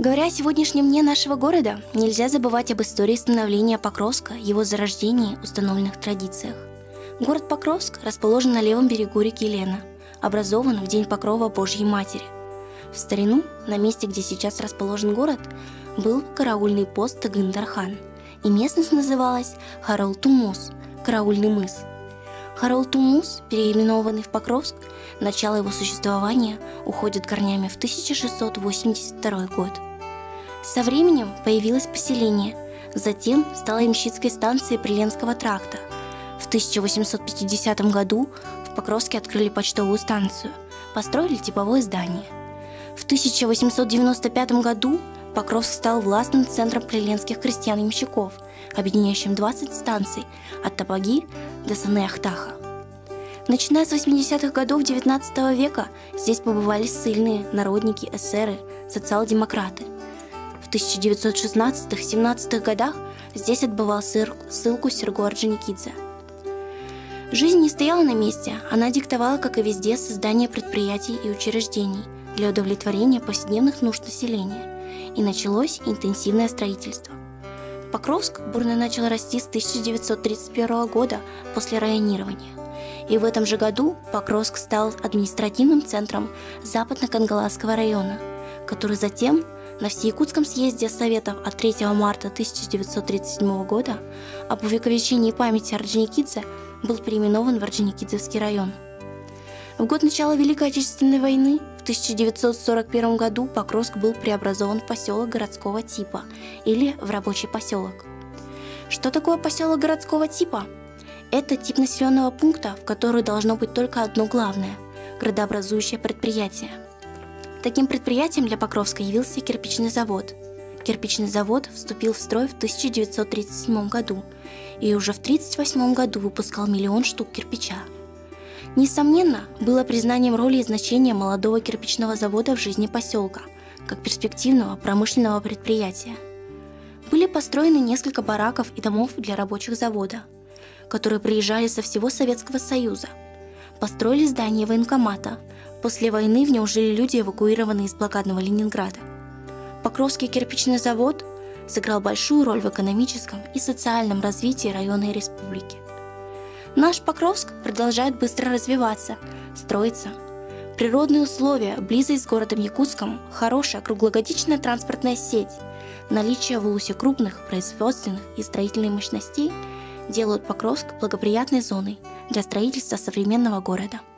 Говоря о сегодняшнем дне нашего города, нельзя забывать об истории становления Покровска, его зарождении, установленных традициях. Город Покровск расположен на левом берегу реки Лена, образован в День Покрова Божьей Матери. В старину, на месте, где сейчас расположен город, был караульный пост Тагындархан, и местность называлась Харалтумус – караульный мыс. Харалтумус, переименованный в Покровск, начало его существования уходит корнями в 1682 год. Со временем появилось поселение, затем стала ямщицкой станцией Приленского тракта. В 1850 году в Покровске открыли почтовую станцию, построили типовое здание. В 1895 году Покровск стал властным центром приленских крестьян-ямщиков, объединяющим 20 станций от Табаги до Саны-Ахтаха. Начиная с 80-х годов XIX века здесь побывали ссыльные, народники, эсеры, социал-демократы. В 1916-17 годах здесь отбывал ссылку Серго Орджоникидзе. Жизнь не стояла на месте, она диктовала, как и везде, создание предприятий и учреждений для удовлетворения повседневных нужд населения – и началось интенсивное строительство. Покровск бурно начал расти с 1931 года после районирования. И в этом же году Покровск стал административным центром Западно-Кангаласского района, который затем на Всеякутском съезде Советов от 3 марта 1937 года об увековечении памяти Орджоникидзе был переименован в Орджоникидзевский район. В год начала Великой Отечественной войны в 1941 году Покровск был преобразован в поселок городского типа или в рабочий поселок. Что такое поселок городского типа? Это тип населенного пункта, в который должно быть только одно главное – градообразующее предприятие. Таким предприятием для Покровска явился кирпичный завод. Кирпичный завод вступил в строй в 1937 году и уже в 1938 году выпускал миллион штук кирпича – Несомненно, было признанием роли и значения молодого кирпичного завода в жизни поселка, как перспективного промышленного предприятия. Были построены несколько бараков и домов для рабочих завода, которые приезжали со всего Советского Союза. Построили здание военкомата. После войны в нем жили люди, эвакуированные из блокадного Ленинграда. Покровский кирпичный завод сыграл большую роль в экономическом и социальном развитии района и республики – Наш Покровск продолжает быстро развиваться, строиться. Природные условия, близость с городом Якутском, хорошая круглогодичная транспортная сеть, наличие в Улусе крупных производственных и строительных мощностей делают Покровск благоприятной зоной для строительства современного города –